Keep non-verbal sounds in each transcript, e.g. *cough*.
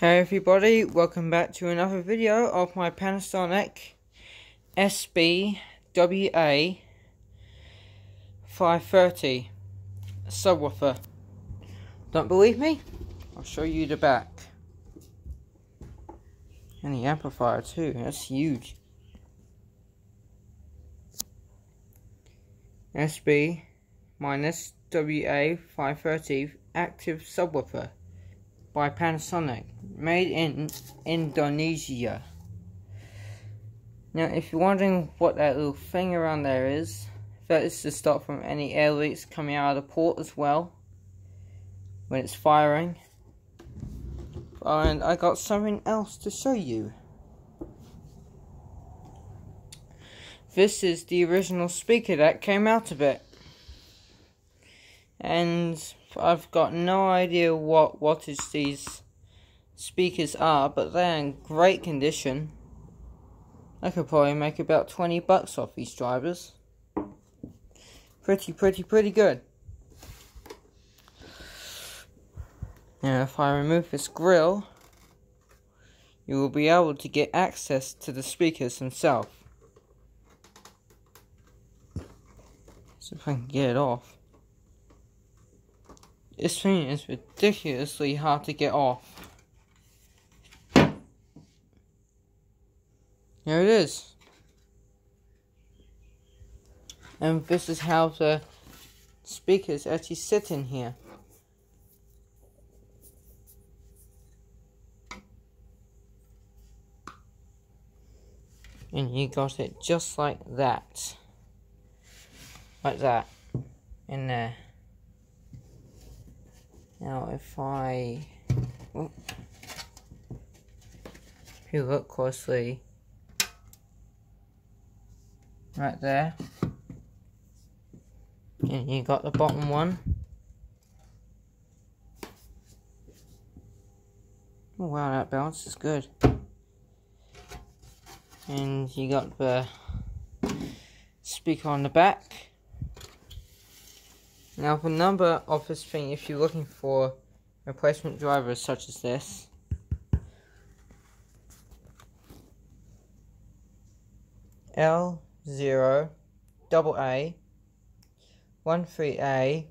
Hey everybody, welcome back to another video of my Panasonic SBWA 530 subwoofer. Don't believe me? I'll show you the back. And the amplifier too, that's huge. SB minus WA 530 active subwoofer by Panasonic, made in Indonesia. Now, if you're wondering what that little thing around there is, that is to stop from any air leaks coming out of the port as well, when it's firing. And I got something else to show you. This is the original speaker that came out of it. And I've got no idea what wattage these speakers are, but they're in great condition. I could probably make about 20 bucks off these drivers. Pretty, pretty, pretty good. Now, if I remove this grill, you will be able to get access to the speakers themselves. So if I can get it off. This thing is ridiculously hard to get off. Here it is. And this is how the speakers actually sit in here. And you got it just like that. Like that. In there. Now if I oh, if you look closely. Right there. And you got the bottom one. Oh wow that balance is good. And you got the speaker on the back now the number of this thing, if you're looking for replacement drivers such as this, L zero double A one three A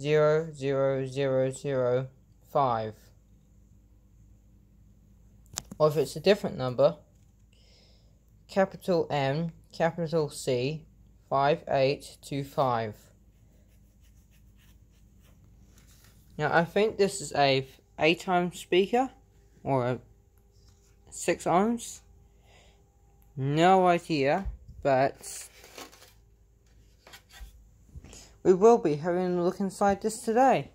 zero zero zero zero five. Or if it's a different number, capital M, capital C, five eight two five. Now I think this is a 8 ohm speaker or a 6 ohms. No idea, but we will be having a look inside this today.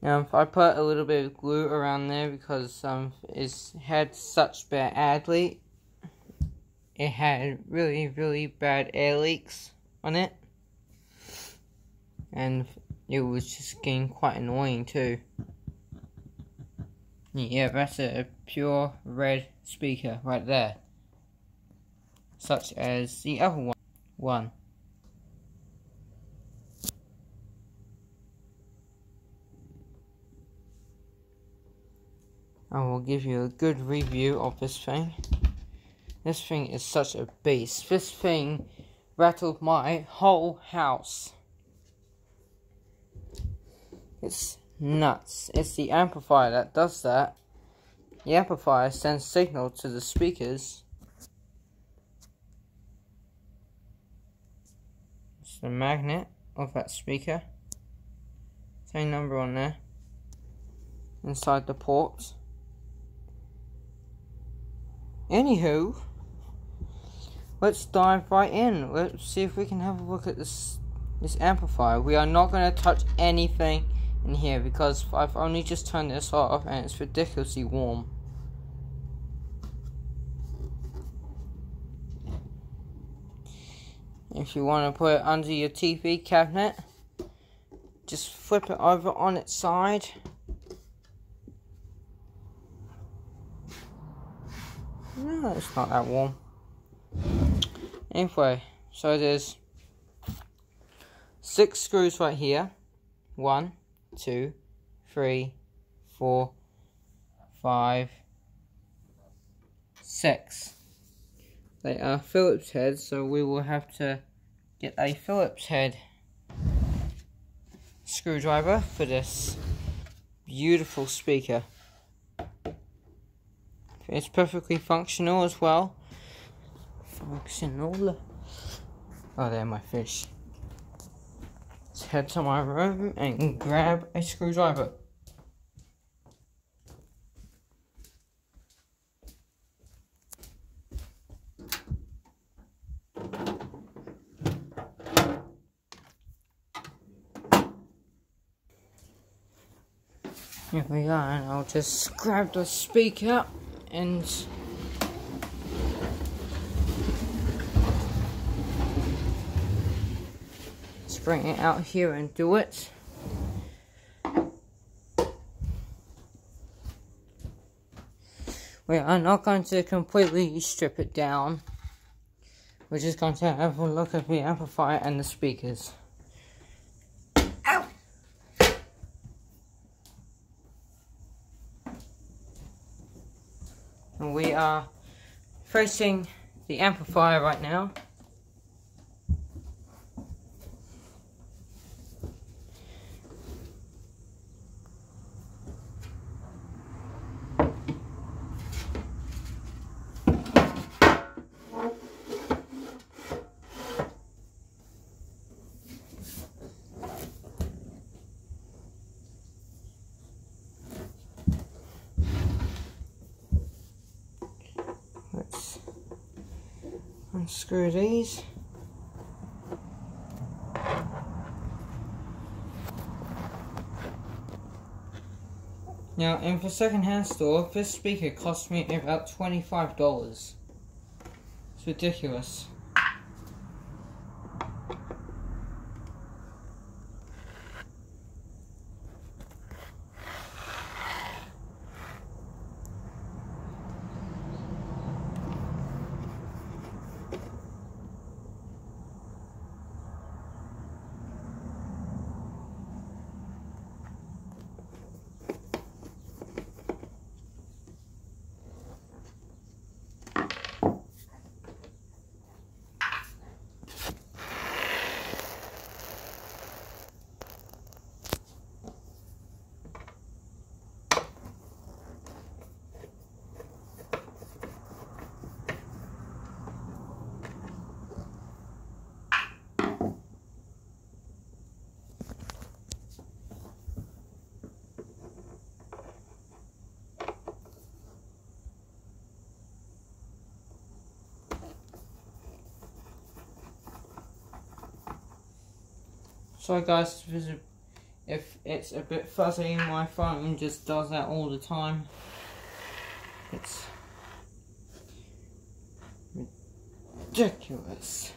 Now, if I put a little bit of glue around there because um, it had such bad ad leak. It had really, really bad air leaks on it and it was just getting quite annoying too. Yeah, that's a pure red speaker right there. Such as the other one. one. I will give you a good review of this thing. This thing is such a beast. This thing rattled my whole house. It's nuts. It's the amplifier that does that. The amplifier sends signal to the speakers. It's the magnet of that speaker. Same number on there. Inside the port. Anywho, let's dive right in. Let's see if we can have a look at this this amplifier. We are not going to touch anything in here because I've only just turned this off and it's ridiculously warm. If you want to put it under your TV cabinet, just flip it over on its side. No, it's not that warm. Anyway, so there's six screws right here. One, two, three, four, five, six. They are Phillips heads, so we will have to get a Phillips head screwdriver for this beautiful speaker. It's perfectly functional as well. Functional. Oh, there my fish. Let's head to my room and grab a screwdriver. Here we are, and I'll just grab the speaker and bring it out here and do it. We are not going to completely strip it down. We're just going to have a look at the amplifier and the speakers. We are facing the amplifier right now. Unscrew these. Now, in the second-hand store, this speaker cost me about $25. It's ridiculous. Sorry guys, if it's a bit fuzzy, my phone just does that all the time. It's ridiculous.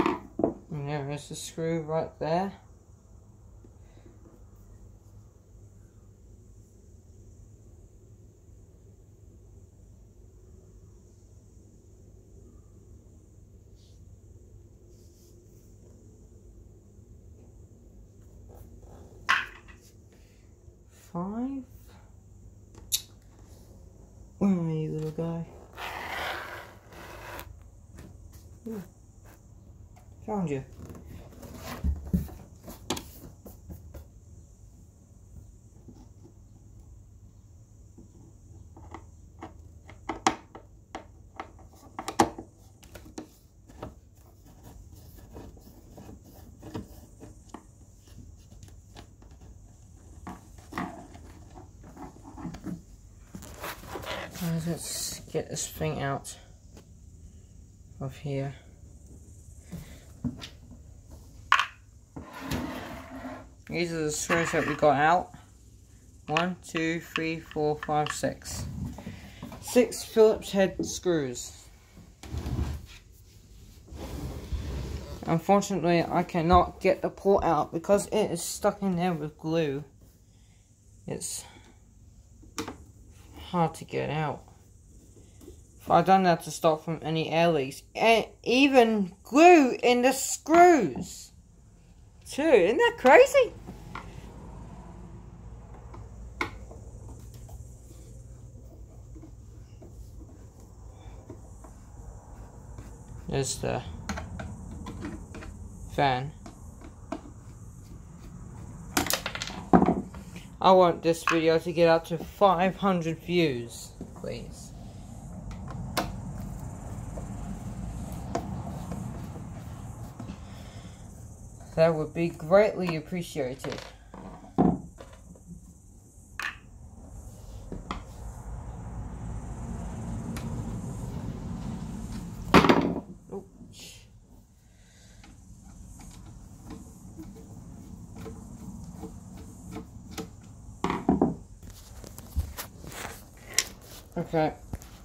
And there is the screw right there. five. Where are you, little guy? Ooh. Found you. let's get this thing out of here. These are the screws that we got out. One, two, three, four, five, six. Six Phillips head screws. Unfortunately, I cannot get the port out because it is stuck in there with glue. It's hard to get out I don't have to stop from any air leaks. And even glue in the screws. Too. Isn't that crazy? There's the fan. I want this video to get up to 500 views, please. That would be greatly appreciated. Okay,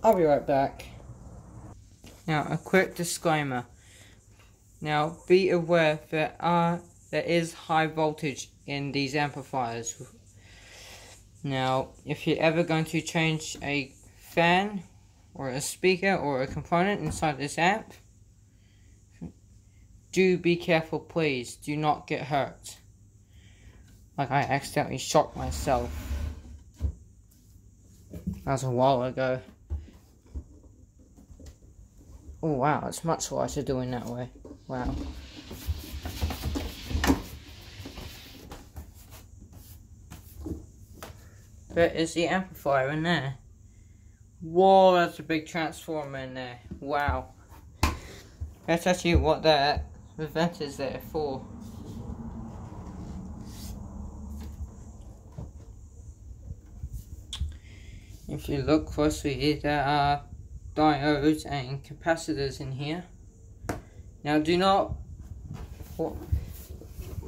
I'll be right back. Now, a quick disclaimer. Now, be aware that are there is high voltage in these amplifiers. Now, if you're ever going to change a fan or a speaker or a component inside this amp, do be careful please. Do not get hurt. Like I accidentally shocked myself. That was a while ago. Oh wow, it's much lighter doing that way. Wow. But is the amplifier in there. Whoa, that's a big transformer in there. Wow. That's actually what that vent is there for. If you look closely, there are diodes and capacitors in here. Now do not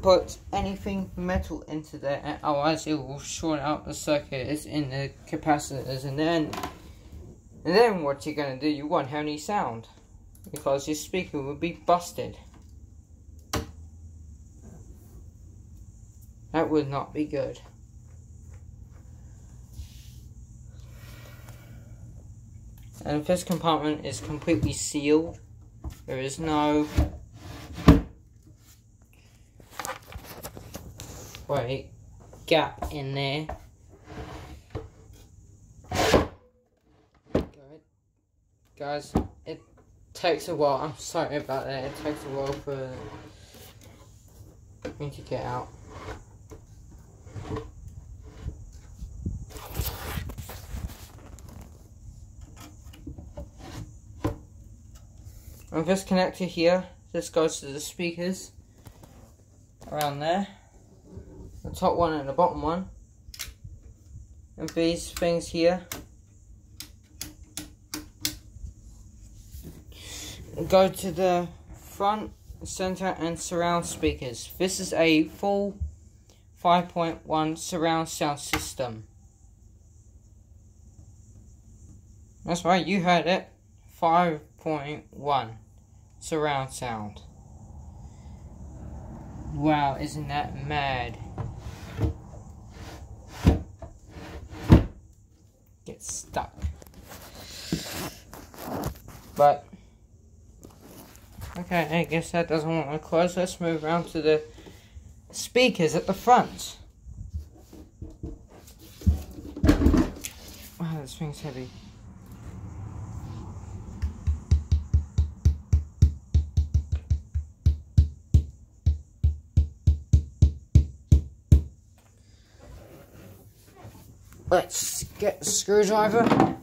put anything metal into there, otherwise it will short out the circuits in the capacitors, and then and then what you're gonna do? You won't have any sound because your speaker will be busted. That would not be good. And this compartment is completely sealed. There is no wait gap in there. Guys, it takes a while. I'm sorry about that. It takes a while for me to get out. And this connector here, this goes to the speakers around there. The top one and the bottom one. And these things here go to the front, center, and surround speakers. This is a full 5.1 surround sound system. That's right, you heard it. 5.1 surround sound. Wow, isn't that mad? Get stuck. But, okay, I guess that doesn't want to close. Let's move around to the speakers at the front. Wow, this thing's heavy. Let's get the screwdriver.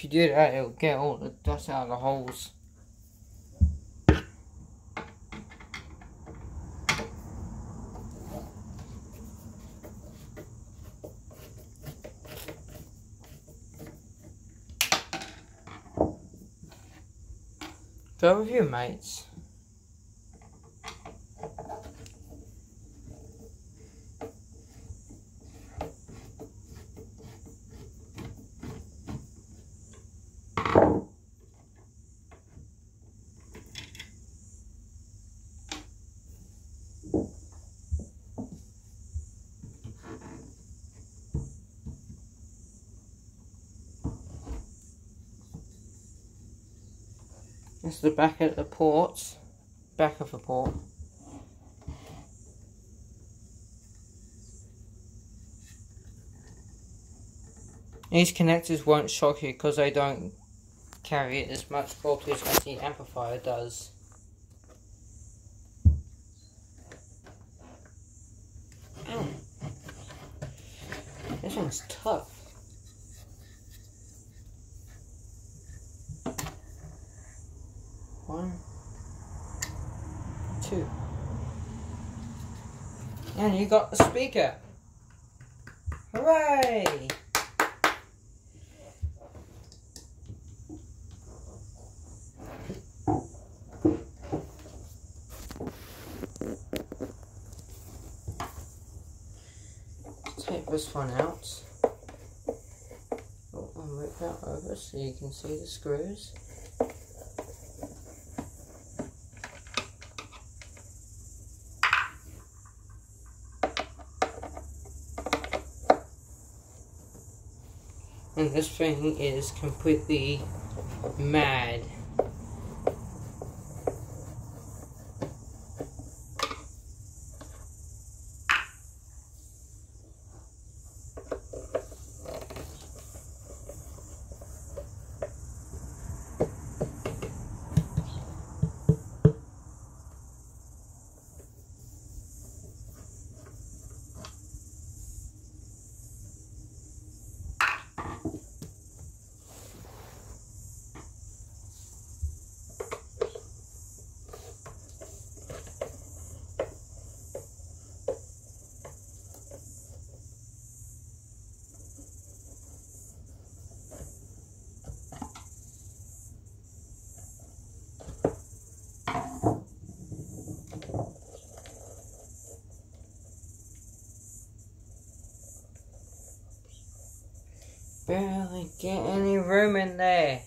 if you do that, it'll get all the dust out of the holes. Go with your mates. Is the back of the port. Back of the port. These connectors won't shock you because they don't carry as much voltage as the amplifier does. Ow. This one's tough. One, two. And you got the speaker. Hooray! Take this one out. Oh, I'll move that over so you can see the screws. And this thing is completely mad. Barely get any room in there.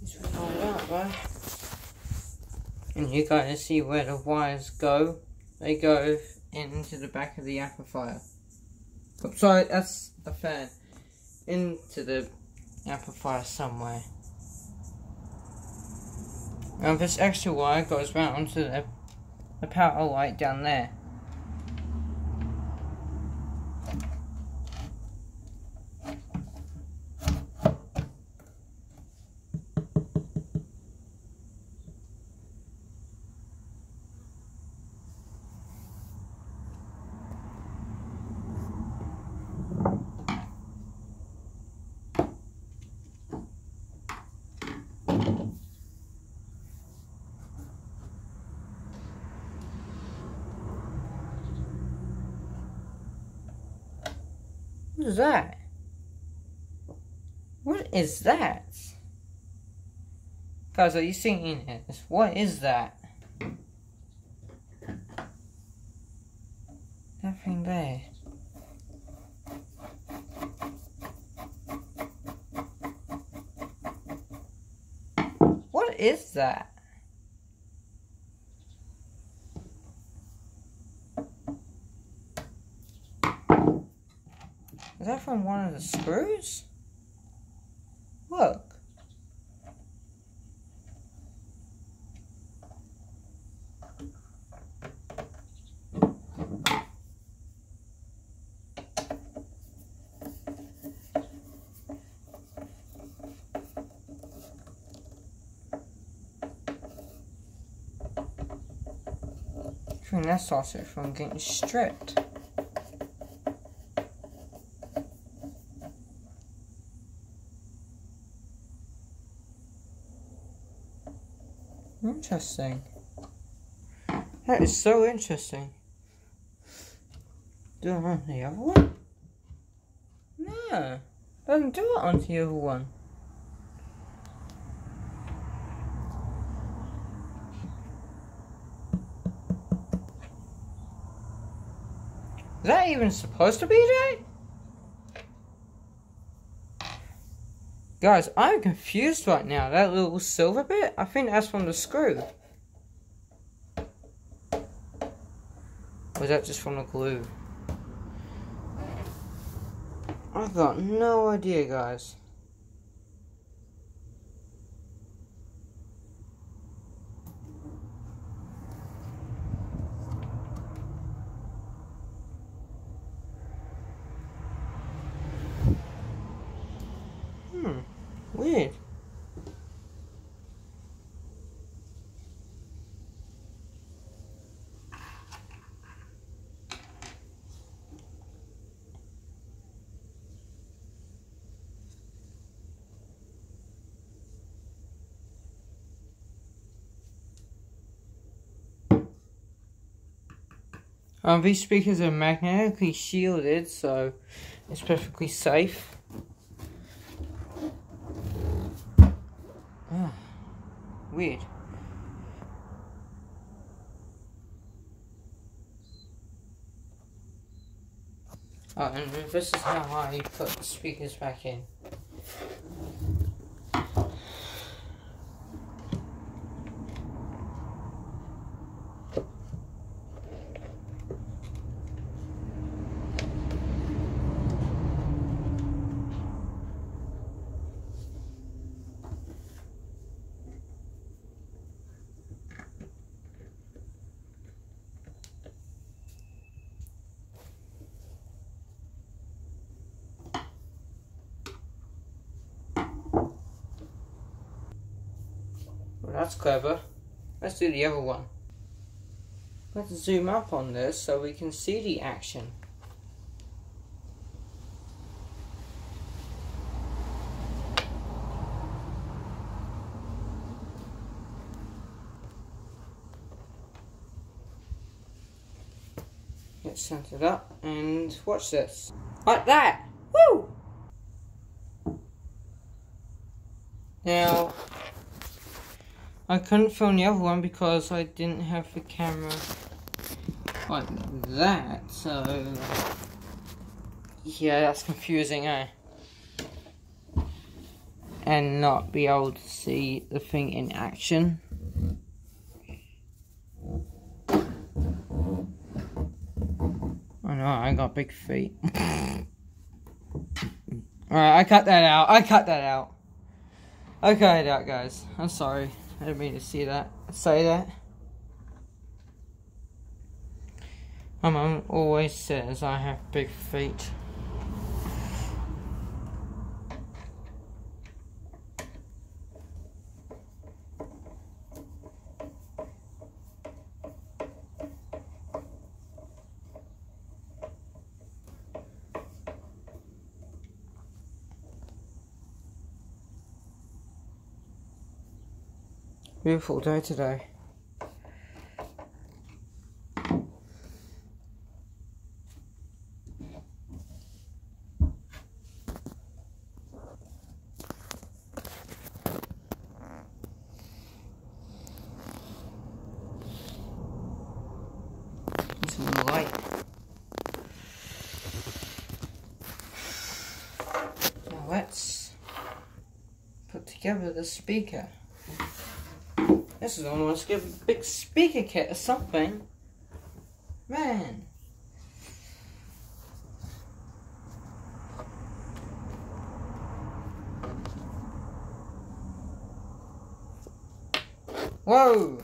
It's really right? And you guys see where the wires go? They go into the back of the amplifier. Oh, sorry, that's a fan. Into the amplifier somewhere. And this extra wire goes round to the, the power light down there. That? What is that? Guys, are you seeing this? What is that? Nothing there. What is that? From one of the screws? Look. Think that's also from getting stripped. interesting. That is so interesting. Do it on the other one? No. Don't do it on the other one. Is that even supposed to be there? Guys, I'm confused right now. That little silver bit, I think that's from the screw. Or is that just from the glue? I've got no idea, guys. Hmm, weird. Um, these speakers are magnetically shielded, so it's perfectly safe. Ah, weird. Oh, and this is how I put the speakers back in. Well, that's clever. Let's do the other one. Let's zoom up on this so we can see the action. Get centered up and watch this. Like that! Woo! Now, I couldn't film the other one because I didn't have the camera like that, so yeah, that's confusing, eh? And not be able to see the thing in action. I know, I got big feet. *laughs* Alright, I cut that out. I cut that out. I cut it out, guys. I'm sorry. I didn't mean to see that. Say that. My mum always says I have big feet. Beautiful day today. Let's put together the speaker. This is almost like a big speaker kit or something. Man. Whoa!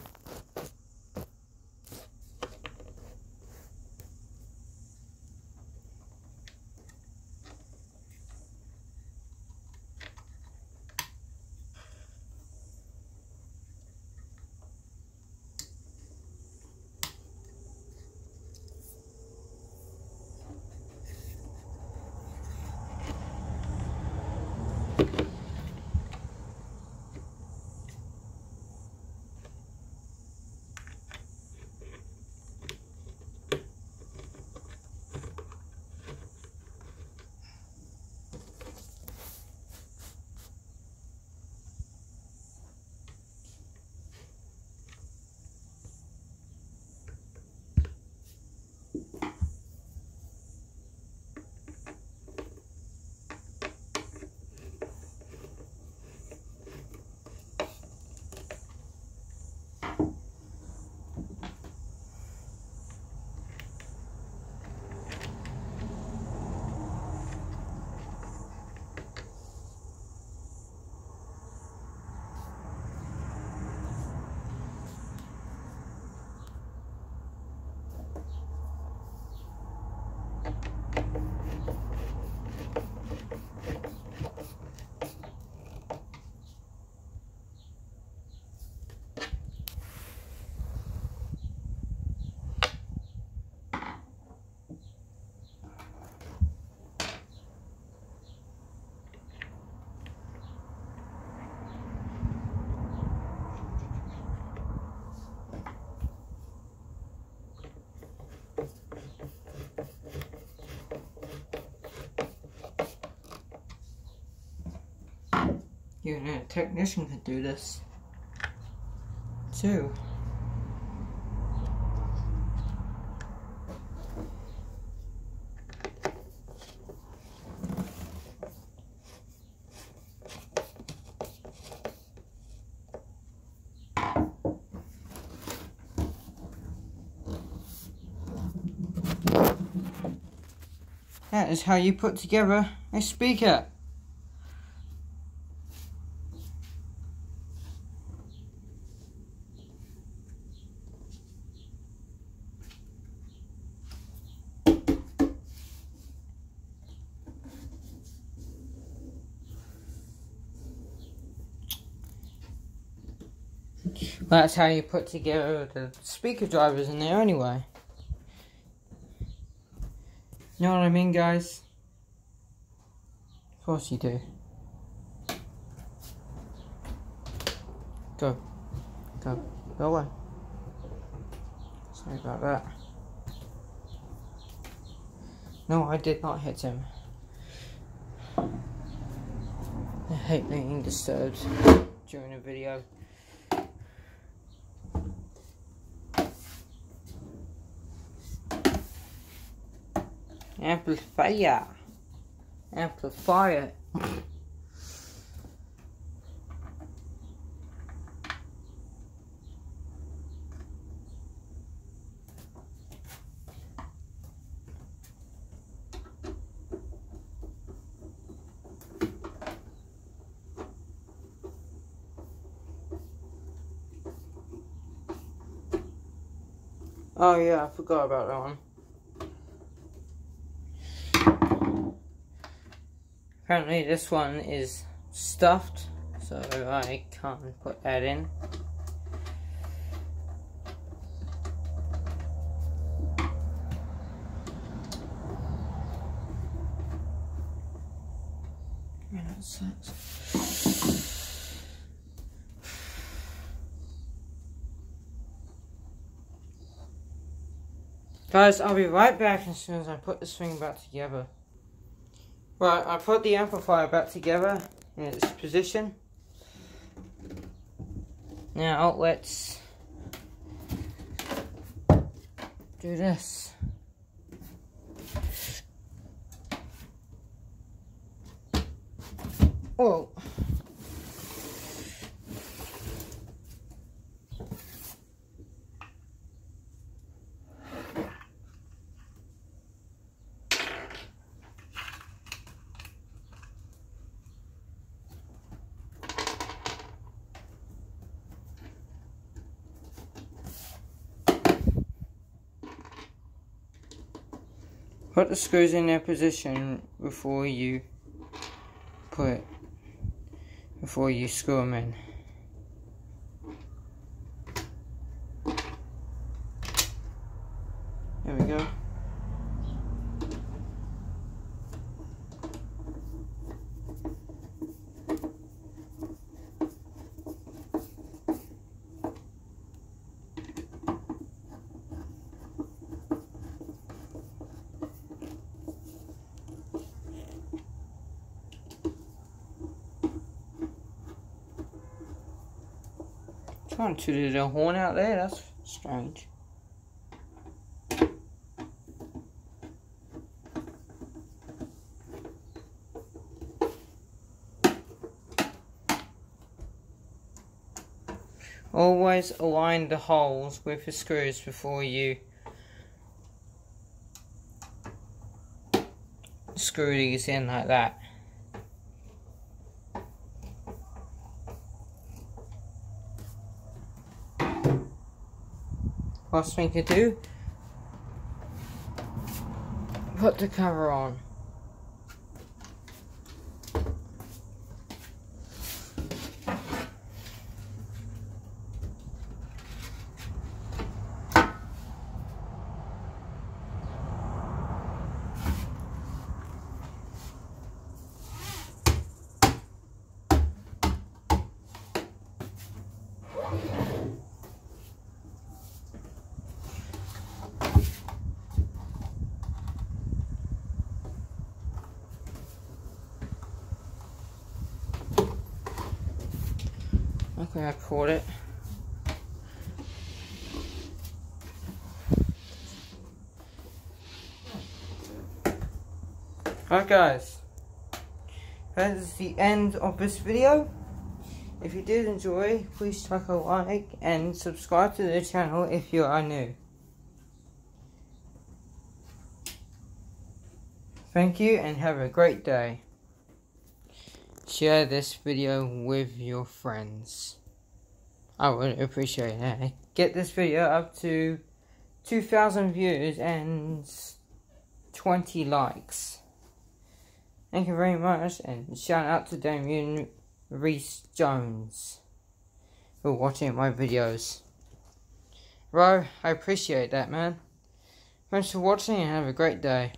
Even a technician could do this. Too. That is how you put together a speaker. That's how you put together the speaker drivers in there anyway. You know what I mean, guys? Of course you do. Go. Go. Go away. Sorry about that. No, I did not hit him. I hate being disturbed during a video. Amplifier. Amplifier. Oh yeah, I forgot about that one. Apparently this one is stuffed, so I can't put that in. Guys, I'll be right back as soon as I put this thing back together. Right, I put the amplifier back together in its position. Now let's do this. Whoa. Put the screws in their position before you put, before you screw them in. There we go. Trying to do the horn out there, that's strange. Always align the holes with the screws before you screw these in like that. Last thing to do, put the cover on. Okay, I caught it. Alright guys, that is the end of this video. If you did enjoy, please chuck a like and subscribe to the channel if you are new. Thank you and have a great day. Share this video with your friends. I would appreciate it. Get this video up to 2,000 views and 20 likes. Thank you very much and shout out to Damian Reese Jones for watching my videos. Bro, I appreciate that man. Thanks for watching and have a great day.